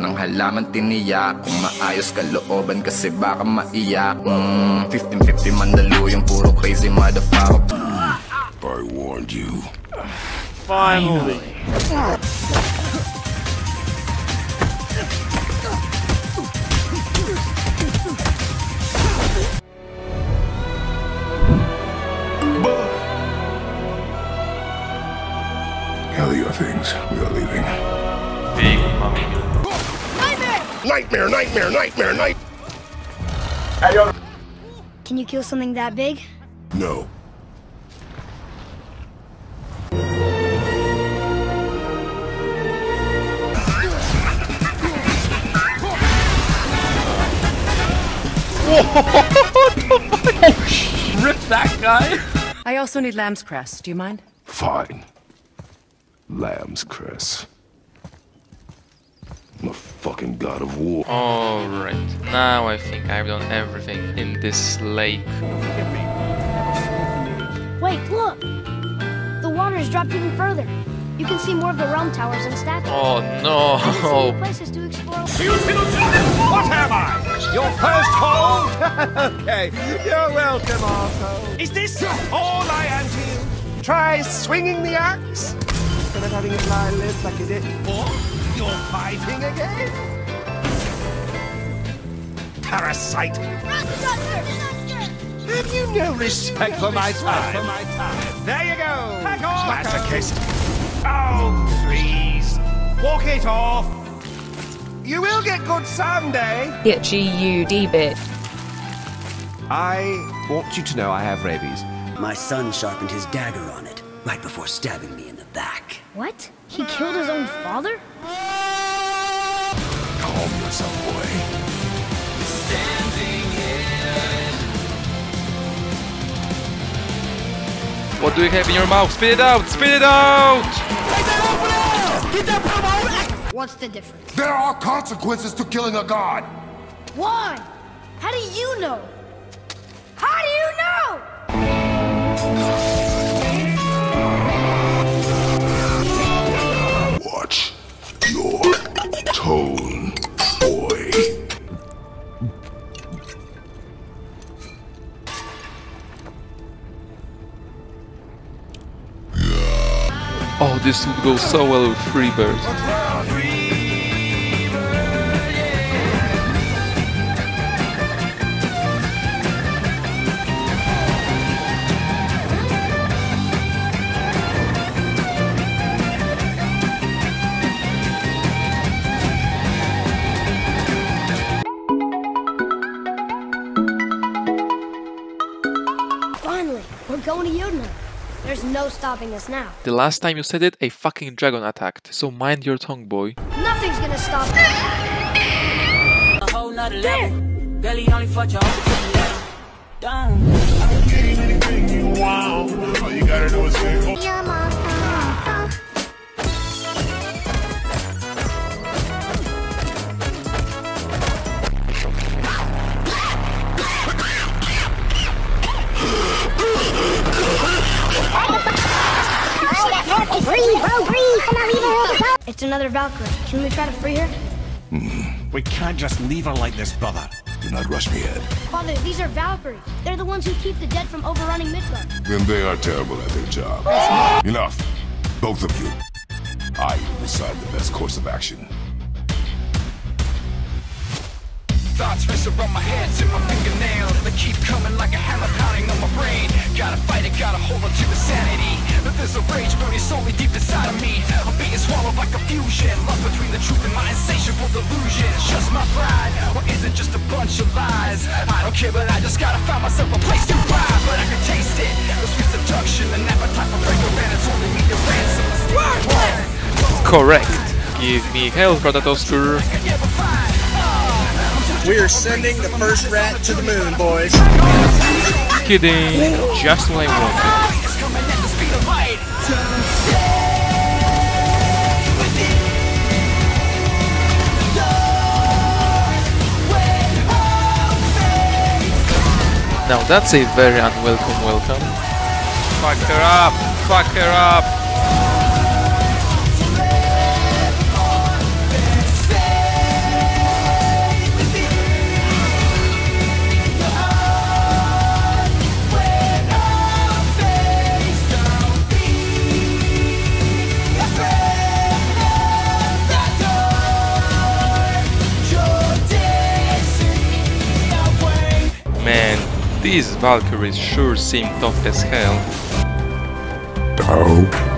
Nang halaman tiniyak Kung maayos ka looban kasi baka maiyak mm, 15-50 mandaluyong puro crazy motherfucker I warned you. Finally. Gather your things. We are leaving. Big mommy. Nightmare, nightmare, nightmare, night. Can you kill something that big? No. Rip that guy. I also need lamb's cress. Do you mind? Fine. Lamb's cress. I'm a fucking god of war. Alright, now I think I've done everything in this lake. Wait, look! The water's dropped even further. You can see more of the realm towers and statues. Oh I can see no! new places to explore. What am I? Your first hole? okay, you're welcome, Arthur. Is this all I am to you? Try swinging the axe instead of having it lie limp like you did before. You're fighting again? Parasite! Have you no respect for my time? There you go! Masochist! Oh, please! Walk it off! You will get good someday! Itchy you D-bit. I want you to know I have rabies. My son sharpened his dagger on it right before stabbing me in the back. What? He killed his own father? Calm yourself, boy. What do you have in your mouth? Spit it out! Spit it out! What's the difference? There are consequences to killing a god. Why? How do you know? How do you know? Oh, this would go so well with Freebird. There's no stopping us now. The last time you said it, a fucking dragon attacked, so mind your tongue, boy. Nothing's gonna stop us. It's another Valkyrie. Can we try to free her? Mm-hmm. We can't just leave her like this, brother. Do not rush me, Ed. Father, these are Valkyries. They're the ones who keep the dead from overrunning Midgard. Then they are terrible at their job. Enough. Both of you. I will decide the best course of action. Thoughts race around my head to my fingernails my pride, or is it just a bunch of lies? I don't care, but I just gotta find myself a place to thrive But I can taste it, the sweet seduction An appetite for breaker and it's holding me to ransom Correct. Give me health, Protatoster. We are sending the first rat to the moon, boys. Kidding. Just what I wanted. Now that's a very unwelcome welcome. Fuck her up! Fuck her up! These Valkyries sure seem tough as hell. Dope.